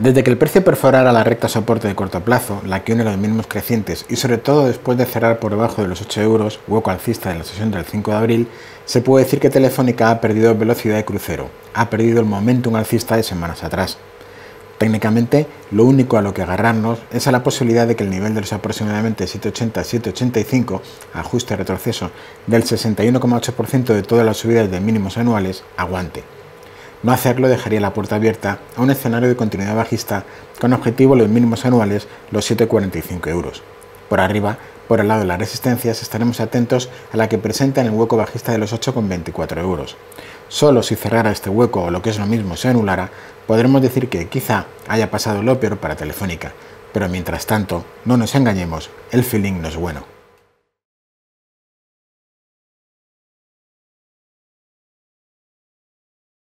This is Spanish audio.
Desde que el precio perforara la recta soporte de corto plazo, la que une los mínimos crecientes y sobre todo después de cerrar por debajo de los 8 euros, hueco alcista de la sesión del 5 de abril, se puede decir que Telefónica ha perdido velocidad de crucero, ha perdido el momentum alcista de semanas atrás. Técnicamente, lo único a lo que agarrarnos es a la posibilidad de que el nivel de los aproximadamente 780-785, ajuste retroceso del 61,8% de todas las subidas de mínimos anuales, aguante. No hacerlo dejaría la puerta abierta a un escenario de continuidad bajista con objetivo los mínimos anuales los 7,45 euros. Por arriba, por el lado de las resistencias, estaremos atentos a la que presenta en el hueco bajista de los 8,24 euros. Solo si cerrara este hueco o lo que es lo mismo se anulara, podremos decir que quizá haya pasado lo peor para Telefónica, pero mientras tanto, no nos engañemos, el feeling no es bueno.